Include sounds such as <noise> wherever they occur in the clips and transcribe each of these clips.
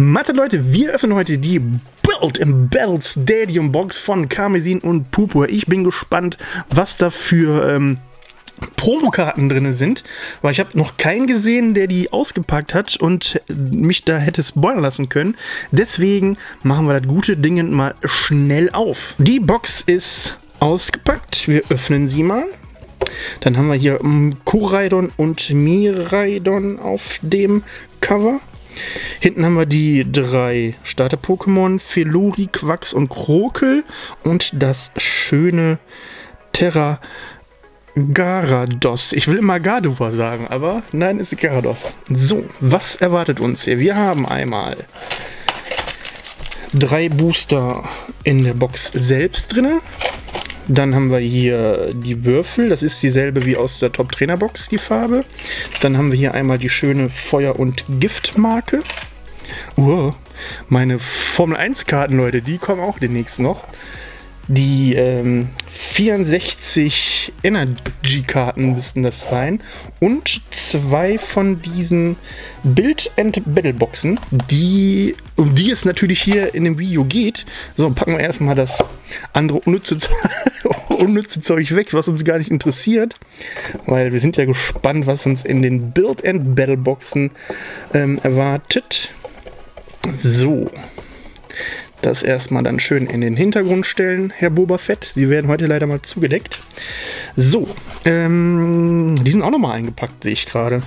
Mathe Leute, wir öffnen heute die Build im Battle Stadium Box von Karmesin und Purpur. Ich bin gespannt, was da für ähm, Promokarten drin sind, weil ich habe noch keinen gesehen, der die ausgepackt hat und mich da hätte spoilern lassen können. Deswegen machen wir das gute Ding mal schnell auf. Die Box ist ausgepackt. Wir öffnen sie mal. Dann haben wir hier Koraidon und Miraidon auf dem Cover. Hinten haben wir die drei Starter-Pokémon, Feluri, Quax und Krokel und das schöne Terra Garados. Ich will immer Gardevoir sagen, aber nein, ist Garados. So, was erwartet uns hier? Wir haben einmal drei Booster in der Box selbst drin. Dann haben wir hier die Würfel. Das ist dieselbe wie aus der Top-Trainer-Box, die Farbe. Dann haben wir hier einmal die schöne Feuer- und Giftmarke. Uh, meine Formel-1-Karten, Leute, die kommen auch demnächst noch die ähm, 64 Energy-Karten müssten das sein. Und zwei von diesen Build and Battle Boxen, die, um die es natürlich hier in dem Video geht. So, packen wir erstmal das andere unnütze, <laughs> unnütze Zeug weg, was uns gar nicht interessiert. Weil wir sind ja gespannt, was uns in den Build and Battle Boxen ähm, erwartet. So das erstmal dann schön in den Hintergrund stellen, Herr Boba Fett. Sie werden heute leider mal zugedeckt. So, ähm, die sind auch nochmal eingepackt, sehe ich gerade.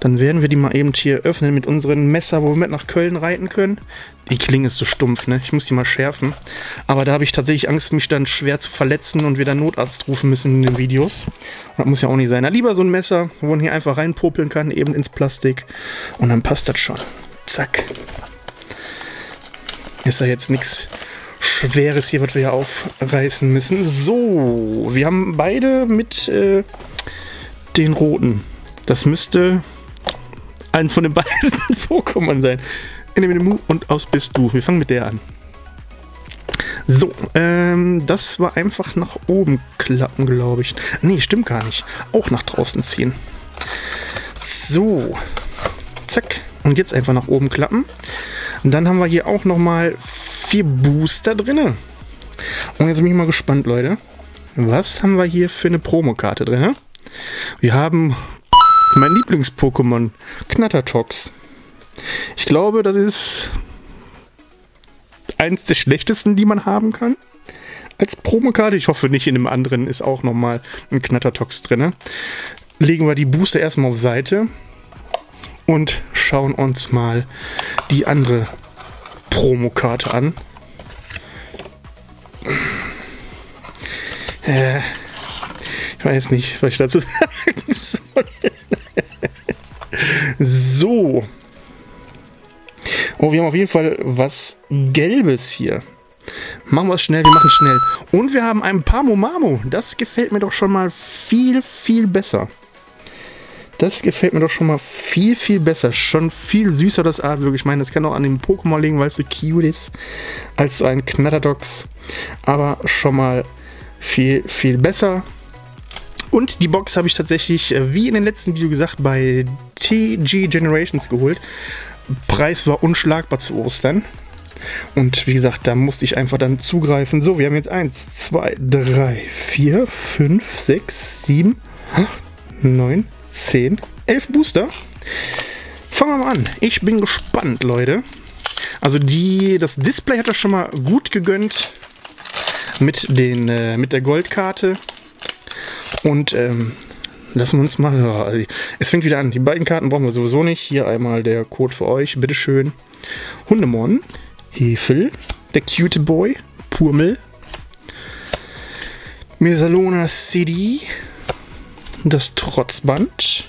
Dann werden wir die mal eben hier öffnen mit unseren Messer, wo wir mit nach Köln reiten können. Die Klinge ist so stumpf, ne? Ich muss die mal schärfen. Aber da habe ich tatsächlich Angst, mich dann schwer zu verletzen und wieder Notarzt rufen müssen in den Videos. Das muss ja auch nicht sein. Na, lieber so ein Messer, wo man hier einfach reinpopeln kann, eben ins Plastik. Und dann passt das schon. Zack. Ist da jetzt nichts Schweres hier, was wir aufreißen müssen. So, wir haben beide mit äh, den roten. Das müsste ein von den beiden <laughs> Pokémon sein. In dem Mu und aus bist du. Wir fangen mit der an. So, ähm, das war einfach nach oben klappen, glaube ich. Nee, stimmt gar nicht. Auch nach draußen ziehen. So, zack. Und jetzt einfach nach oben klappen. Und dann haben wir hier auch nochmal vier Booster drin. Und jetzt bin ich mal gespannt, Leute. Was haben wir hier für eine Promokarte drin? Wir haben <laughs> mein Lieblings-Pokémon, Knattertox. Ich glaube, das ist eins der schlechtesten, die man haben kann. Als Promokarte. Ich hoffe nicht, in dem anderen ist auch nochmal ein Knattertox drin. Legen wir die Booster erstmal auf Seite und schauen uns mal die andere Promokarte an. Äh, ich weiß nicht, was ich dazu <laughs> sagen soll. so. Oh, wir haben auf jeden Fall was Gelbes hier. Machen wir es schnell, wir machen es schnell. Und wir haben ein Pamomamo. Das gefällt mir doch schon mal viel, viel besser. Das gefällt mir doch schon mal viel, viel besser. Schon viel süßer das Artwork. Ich meine, das kann auch an dem Pokémon liegen, weil es so cute ist. Als ein Knatterdox. Aber schon mal viel, viel besser. Und die Box habe ich tatsächlich, äh, wie in den letzten Video gesagt, bei TG Generations geholt. Preis war unschlagbar zu Ostern. Und wie gesagt, da musste ich einfach dann zugreifen. So, wir haben jetzt 1, 2, 3, 4, 5, 6, 7, 8, 9, 10, 11 Booster. Fangen wir mal an. Ich bin gespannt, Leute. Also die, das Display hat das schon mal gut gegönnt mit, den, äh, mit der Goldkarte. Und ähm, lassen wir uns mal... Ja, es fängt wieder an. Die beiden Karten brauchen wir sowieso nicht. Hier einmal der Code für euch. Bitteschön. Hundemon. Hefel. Der Cute Boy. Purmel. Mesalona City das Trotzband,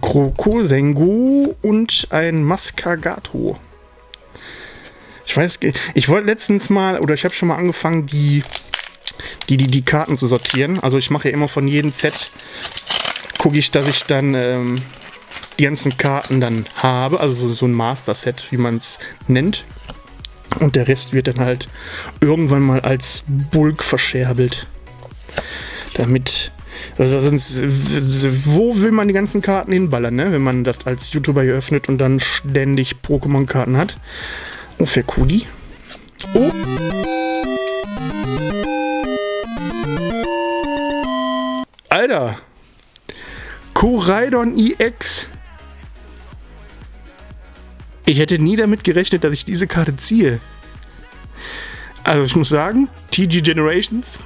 Kroko, Sengu und ein Mascagato. Ich weiß, ich wollte letztens mal, oder ich habe schon mal angefangen, die, die, die, die Karten zu sortieren. Also ich mache ja immer von jedem Set, gucke ich, dass ich dann ähm, die ganzen Karten dann habe. Also so, so ein Master-Set, wie man es nennt. Und der Rest wird dann halt irgendwann mal als Bulk verscherbelt damit Also sonst, wo will man die ganzen Karten hinballern, ne? Wenn man das als YouTuber hier öffnet und dann ständig Pokémon-Karten hat. Oh, für Kudi. Oh. Alter. Koraidon EX. Ich hätte nie damit gerechnet, dass ich diese Karte ziehe. Also ich muss sagen, TG Generations,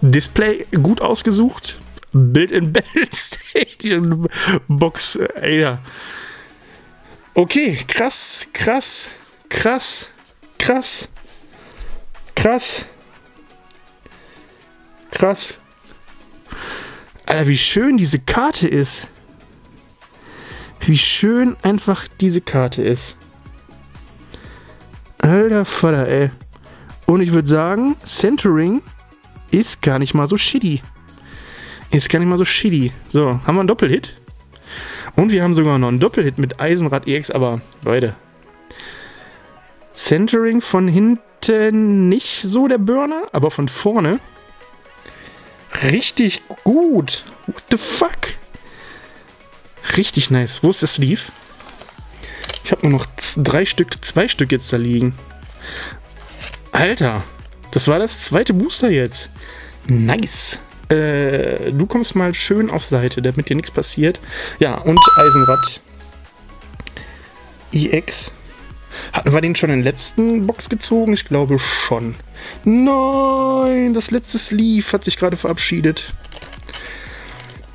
Display gut ausgesucht, Bild in Battle <laughs> Stadium Box, ey, ja. Okay, krass, krass, krass, krass, krass, krass. Alter, wie schön diese Karte ist. Wie schön einfach diese Karte ist. Alter Vater, ey. Und ich würde sagen, Centering ist gar nicht mal so shitty. Ist gar nicht mal so shitty. So, haben wir einen Doppelhit. Und wir haben sogar noch einen Doppelhit mit Eisenrad EX, aber Leute. Centering von hinten nicht so der Burner, aber von vorne richtig gut. What the fuck? Richtig nice. Wo ist der Sleeve? Ich habe nur noch drei Stück, zwei Stück jetzt da liegen. Alter, das war das zweite Booster jetzt. Nice. Äh, du kommst mal schön auf Seite, damit dir nichts passiert. Ja, und Eisenrad. EX. Hatten wir den schon in der letzten Box gezogen? Ich glaube schon. Nein, das letzte Sleeve hat sich gerade verabschiedet.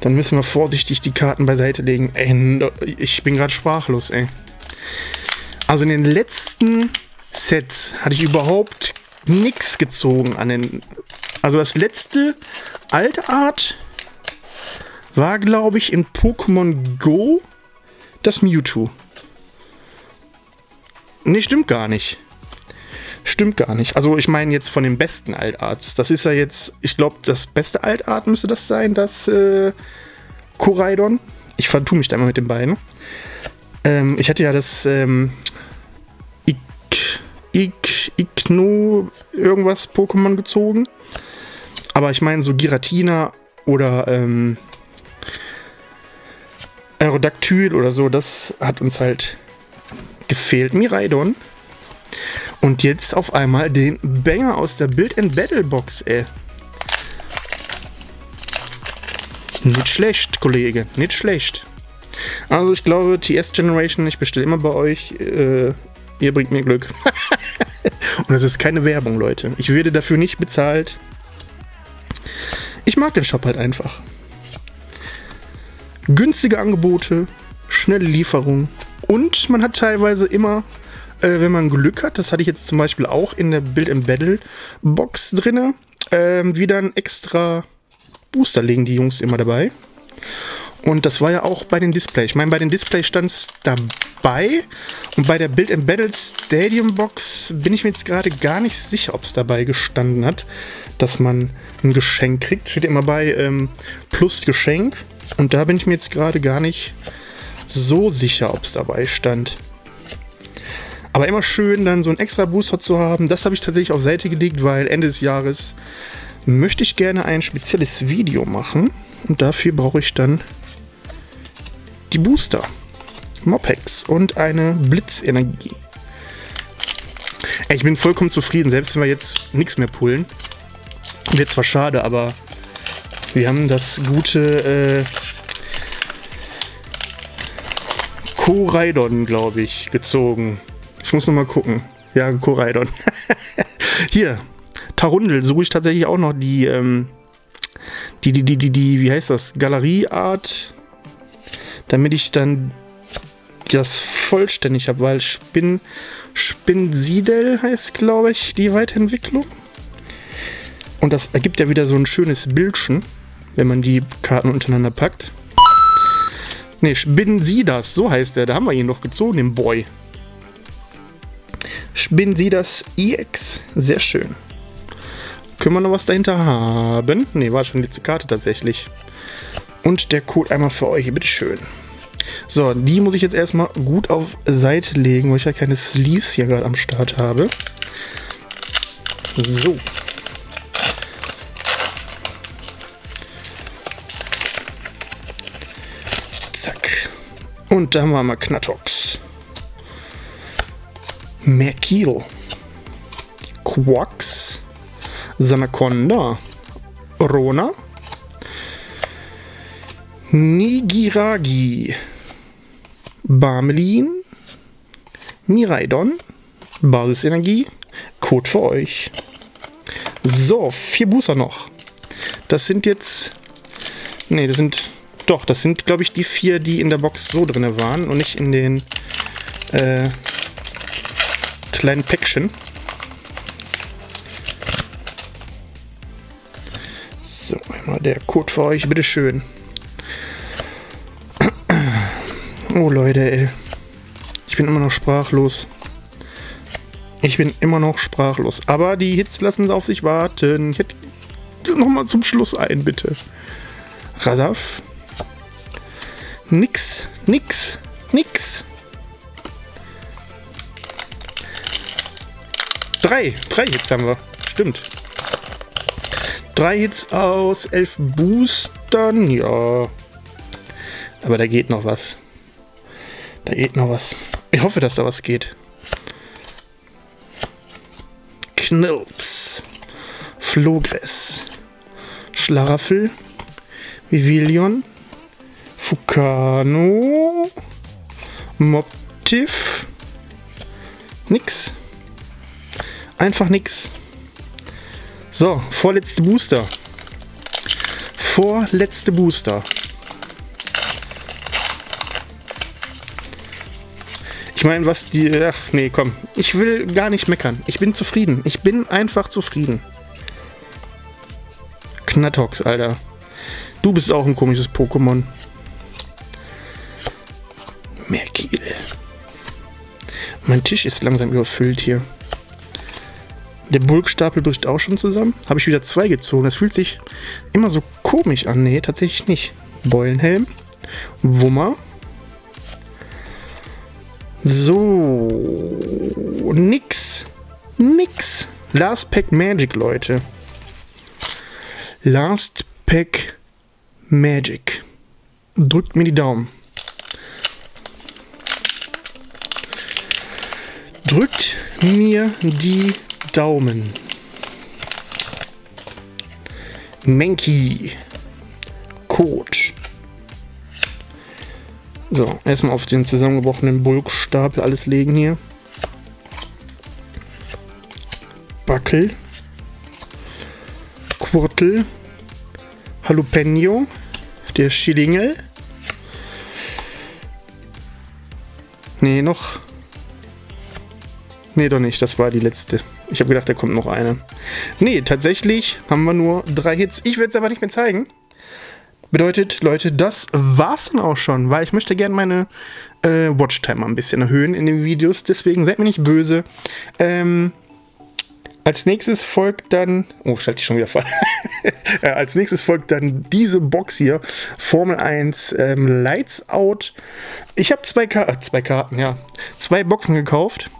Dann müssen wir vorsichtig die Karten beiseite legen. Ey, ich bin gerade sprachlos, ey. Also in den letzten Sets hatte ich überhaupt nichts gezogen an den. Also das letzte alte Art war, glaube ich, in Pokémon Go das Mewtwo. Ne, stimmt gar nicht. Stimmt gar nicht. Also ich meine jetzt von den besten Altarts. Das ist ja jetzt, ich glaube, das beste Altart müsste das sein, das äh, Koraidon. Ich vertue mich da immer mit den beiden. Ähm, ich hatte ja das ähm, Ik, Ikno irgendwas Pokémon gezogen. Aber ich meine so Giratina oder ähm, Aerodactyl oder so, das hat uns halt gefehlt. Miraidon. Und jetzt auf einmal den Banger aus der Build and Battle Box, ey. Nicht schlecht, Kollege, nicht schlecht. Also ich glaube, TS Generation, ich bestelle immer bei euch. Äh, ihr bringt mir Glück. <laughs> Und das ist keine Werbung, Leute. Ich werde dafür nicht bezahlt. Ich mag den Shop halt einfach. Günstige Angebote, schnelle Lieferung und man hat teilweise immer, äh, wenn man Glück hat, das hatte ich jetzt zum Beispiel auch in der Build and Battle Box drin, äh, wieder ein extra Booster legen die Jungs immer dabei. Und das war ja auch bei den Displays. Ich meine, bei den Displays stand es dabei. Und bei der Build and Battle Stadium Box bin ich mir jetzt gerade gar nicht sicher, ob es dabei gestanden hat, dass man ein Geschenk kriegt. Steht immer bei ähm, Plus Geschenk. Und da bin ich mir jetzt gerade gar nicht so sicher, ob es dabei stand. Aber immer schön, dann so ein extra Booster zu haben. Das habe ich tatsächlich auf Seite gelegt, weil Ende des Jahres möchte ich gerne ein spezielles Video machen. Und dafür brauche ich dann die Booster, Mopex und eine Blitzenergie. Ich bin vollkommen zufrieden, selbst wenn wir jetzt nichts mehr pullen. Wird zwar schade, aber wir haben das gute äh, Koraidon, glaube ich, gezogen. Ich muss noch mal gucken. Ja, Koraidon. <laughs> Hier, Tarundel suche ich tatsächlich auch noch die, ähm, die, die, die, die, die, wie heißt das? Galerieart damit ich dann das vollständig habe, weil Spin, Spinsidel heißt, glaube ich, die Weiterentwicklung. Und das ergibt ja wieder so ein schönes Bildchen, wenn man die Karten untereinander packt. Ne, Spinsidas, so heißt der. Da haben wir ihn noch gezogen, den Boy. Spinsidas EX, sehr schön. Können wir noch was dahinter haben? Ne, war schon die letzte Karte tatsächlich. Und der Code einmal für euch, bitteschön. So, die muss ich jetzt erstmal gut auf Seite legen, weil ich ja keine Sleeves hier gerade am Start habe. So. Zack. Und da haben wir mal Knatox. Merkil. Quax. Sanaconda. Rona. Nigiragi. Barmelin. Miraidon. Basisenergie. Code für euch. So, vier Booster noch. Das sind jetzt. Ne, das sind. Doch, das sind, glaube ich, die vier, die in der Box so drin waren und nicht in den äh, kleinen Päckchen. So, einmal der Code für euch, bitteschön. Oh Leute, ey. Ich bin immer noch sprachlos. Ich bin immer noch sprachlos. Aber die Hits lassen auf sich warten. Ich hätte nochmal zum Schluss ein, bitte. Radaf. Nix, nix, nix. Drei, drei Hits haben wir. Stimmt. Drei Hits aus elf Boostern. Ja. Aber da geht noch was. Da geht noch was. Ich hoffe, dass da was geht. Knilps. Flogress. Schlaraffel. Vivilion. Fukano. Moptiv. Nix. Einfach nix. So, vorletzte Booster. Vorletzte Booster. Ich meine, was die... Ach, nee, komm. Ich will gar nicht meckern. Ich bin zufrieden. Ich bin einfach zufrieden. Knatox, Alter. Du bist auch ein komisches Pokémon. Merkil. Mein Tisch ist langsam überfüllt hier. Der Bulkstapel bricht auch schon zusammen. Habe ich wieder zwei gezogen. Das fühlt sich immer so komisch an. Nee, tatsächlich nicht. Beulenhelm. Wummer. So. Nix. Nix. Last Pack Magic, Leute. Last Pack Magic. Drückt mir die Daumen. Drückt mir die Daumen. Menki. Coach. So, erstmal auf den zusammengebrochenen Bulkstapel alles legen hier. Backel. Quirtel. Jalapeno. Der Schillingel. Nee, noch. Nee, doch nicht. Das war die letzte. Ich habe gedacht, da kommt noch eine. Nee, tatsächlich haben wir nur drei Hits. Ich werde es aber nicht mehr zeigen. Bedeutet, Leute, das war's dann auch schon, weil ich möchte gerne meine äh, Watchtime ein bisschen erhöhen in den Videos. Deswegen seid mir nicht böse. Ähm, als nächstes folgt dann. Oh, schalte ich schon wieder voll. <laughs> äh, als nächstes folgt dann diese Box hier. Formel 1 ähm, Lights Out. Ich habe zwei, Ka äh, zwei Karten, ja. Zwei Boxen gekauft.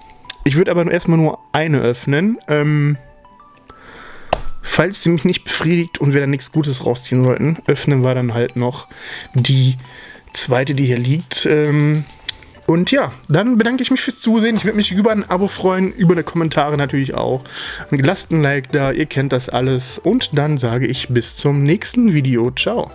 Ich würde aber erstmal nur eine öffnen. Ähm, falls sie mich nicht befriedigt und wir dann nichts Gutes rausziehen sollten, öffnen wir dann halt noch die zweite, die hier liegt. Ähm, und ja, dann bedanke ich mich fürs Zusehen. Ich würde mich über ein Abo freuen, über die Kommentare natürlich auch. Lasst ein Like da, ihr kennt das alles. Und dann sage ich bis zum nächsten Video. Ciao.